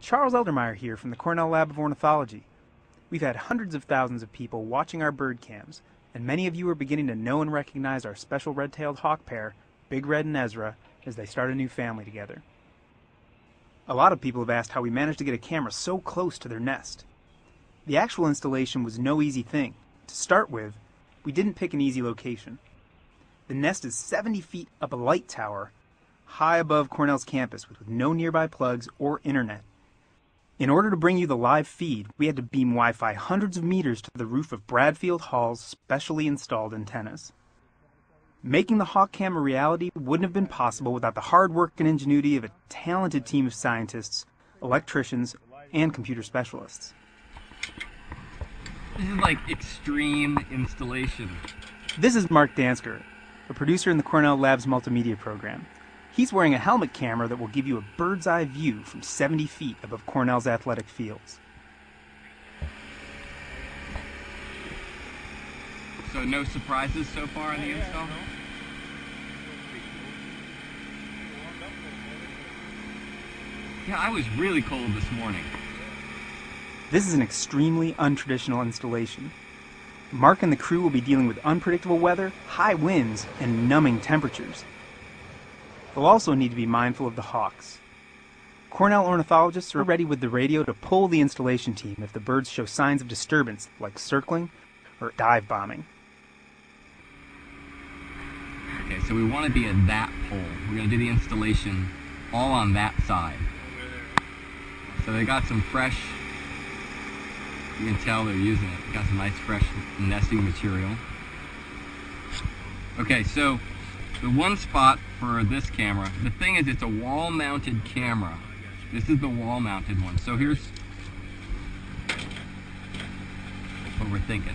Charles Eldermire here from the Cornell Lab of Ornithology. We've had hundreds of thousands of people watching our bird cams, and many of you are beginning to know and recognize our special red-tailed hawk pair, Big Red and Ezra, as they start a new family together. A lot of people have asked how we managed to get a camera so close to their nest. The actual installation was no easy thing. To start with, we didn't pick an easy location. The nest is 70 feet up a light tower high above Cornell's campus with no nearby plugs or internet. In order to bring you the live feed, we had to beam Wi Fi hundreds of meters to the roof of Bradfield Hall's specially installed antennas. Making the Hawk Cam a reality wouldn't have been possible without the hard work and ingenuity of a talented team of scientists, electricians, and computer specialists. This is like extreme installation. This is Mark Dansker, a producer in the Cornell Labs multimedia program. He's wearing a helmet camera that will give you a bird's eye view from 70 feet above Cornell's athletic fields. So no surprises so far in the install? Yeah, I was really cold this morning. This is an extremely untraditional installation. Mark and the crew will be dealing with unpredictable weather, high winds, and numbing temperatures. They'll also need to be mindful of the hawks. Cornell ornithologists are ready with the radio to pull the installation team if the birds show signs of disturbance, like circling or dive bombing. Okay, so we want to be at that pole. We're going to do the installation all on that side. So they got some fresh, you can tell they're using it. They got some nice fresh nesting material. Okay, so the one spot for this camera, the thing is it's a wall mounted camera. This is the wall mounted one. So here's what we're thinking.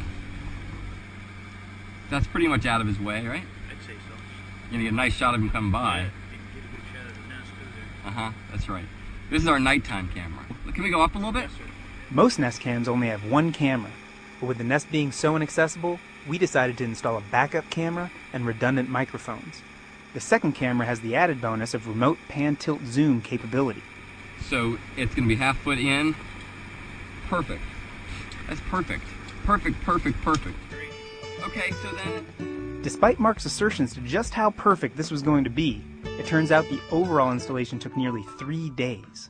That's pretty much out of his way, right? I'd say so. You're gonna get a nice shot of him coming by. Yeah, you can get a good shot of the nest too there. Uh huh. That's right. This is our nighttime camera. Can we go up a little bit? Yes, sir. Most Nest cams only have one camera, but with the Nest being so inaccessible, we decided to install a backup camera and redundant microphones. The second camera has the added bonus of remote pan tilt zoom capability. So it's gonna be half foot in. Perfect. That's perfect. Perfect, perfect, perfect. Okay, so then. Despite Mark's assertions to just how perfect this was going to be, it turns out the overall installation took nearly three days.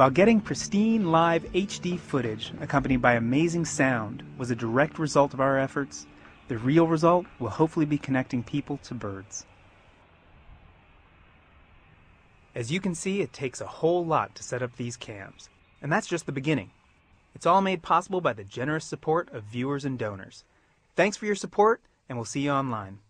While getting pristine live HD footage accompanied by amazing sound was a direct result of our efforts, the real result will hopefully be connecting people to birds. As you can see, it takes a whole lot to set up these cams, and that's just the beginning. It's all made possible by the generous support of viewers and donors. Thanks for your support, and we'll see you online.